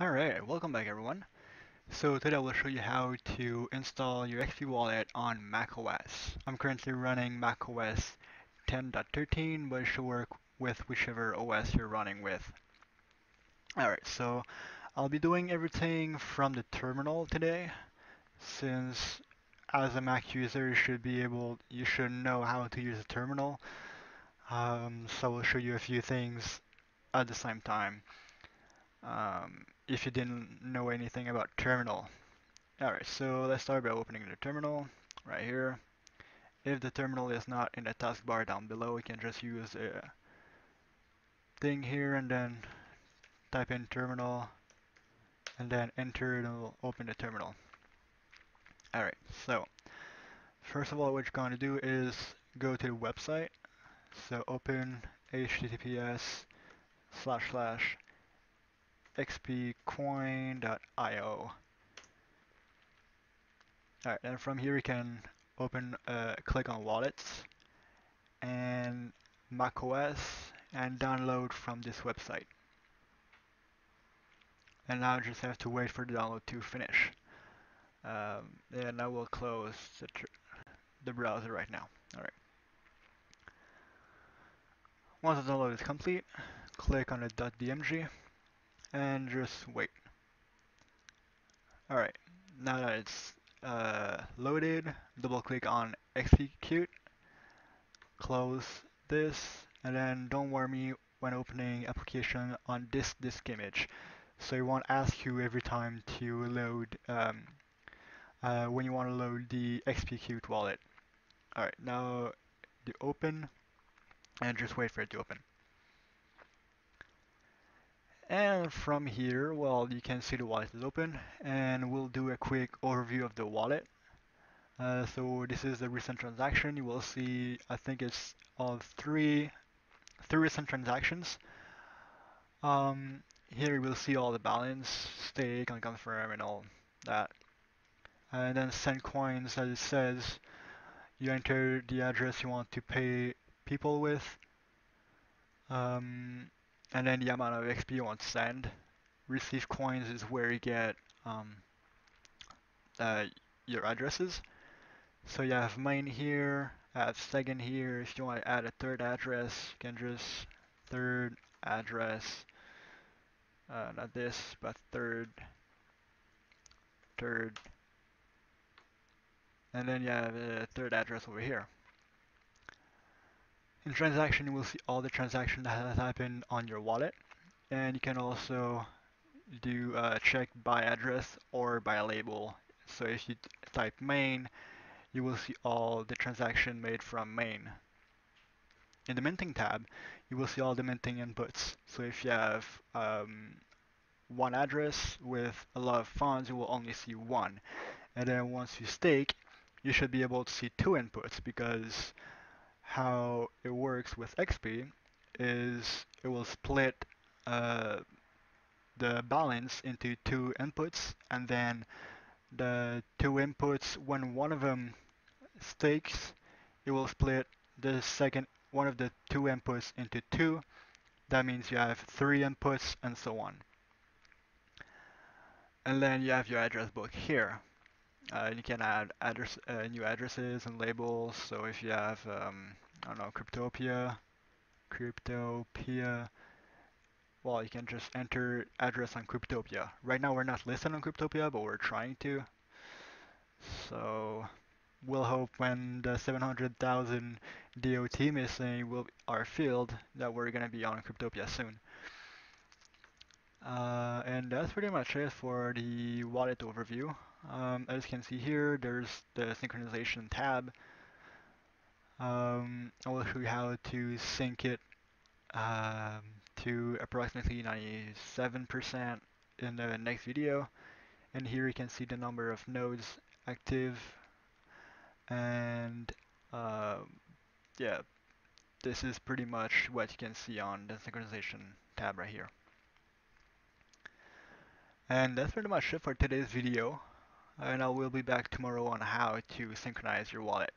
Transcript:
Alright, welcome back everyone. So today I will show you how to install your XP wallet on macOS. I'm currently running macOS 10.13 but it should work with whichever OS you're running with. Alright, so I'll be doing everything from the terminal today since as a Mac user you should be able, you should know how to use a terminal. Um, so I will show you a few things at the same time. Um, if you didn't know anything about terminal. Alright, so let's start by opening the terminal right here. If the terminal is not in the taskbar down below, you can just use a thing here and then type in terminal and then enter and it'll open the terminal. Alright, so first of all what you're going to do is go to the website. So open https slash slash xpcoin.io. Alright, and from here we can open, uh, click on wallets and macOS and download from this website. And now I just have to wait for the download to finish. Um, and I will close the, the browser right now. Alright. Once the download is complete, click on the .dmg and just wait. Alright, now that it's uh, loaded, double click on execute, close this, and then don't worry me when opening application on this disk image. So it won't ask you every time to load um, uh, when you want to load the xpqt wallet. Alright, now do open and just wait for it to open. And from here, well, you can see the wallet is open and we'll do a quick overview of the wallet. Uh, so this is the recent transaction. You will see, I think it's of three, three recent transactions. Um, here you will see all the balance, stake, and confirm, and all that. And then send coins, as it says, you enter the address you want to pay people with. Um, and then the amount of XP you want to send. Receive coins is where you get um, uh, your addresses. So you have main here, have second here. If you want to add a third address, you can just third address, uh, not this, but third, third, and then you have a third address over here. In transaction, you will see all the transactions that have happened on your wallet. And you can also do a check by address or by label. So if you type main, you will see all the transaction made from main. In the minting tab, you will see all the minting inputs. So if you have um, one address with a lot of funds, you will only see one. And then once you stake, you should be able to see two inputs because how it works with XP is it will split uh, the balance into two inputs and then the two inputs when one of them stakes it will split the second one of the two inputs into two. That means you have three inputs and so on. And then you have your address book here uh, you can add address, uh, new addresses and labels. So if you have, um, I don't know, Cryptopia, Cryptopia, well, you can just enter address on Cryptopia. Right now we're not listed on Cryptopia, but we're trying to. So we'll hope when the 700,000 DOT missing will are filled that we're gonna be on Cryptopia soon. Uh, and that's pretty much it for the wallet overview. Um, as you can see here, there's the synchronization tab. Um, I will show you how to sync it um, to approximately 97% in the next video. And here you can see the number of nodes active. And uh, yeah, this is pretty much what you can see on the synchronization tab right here. And that's pretty much it for today's video and I will be back tomorrow on how to synchronize your wallet.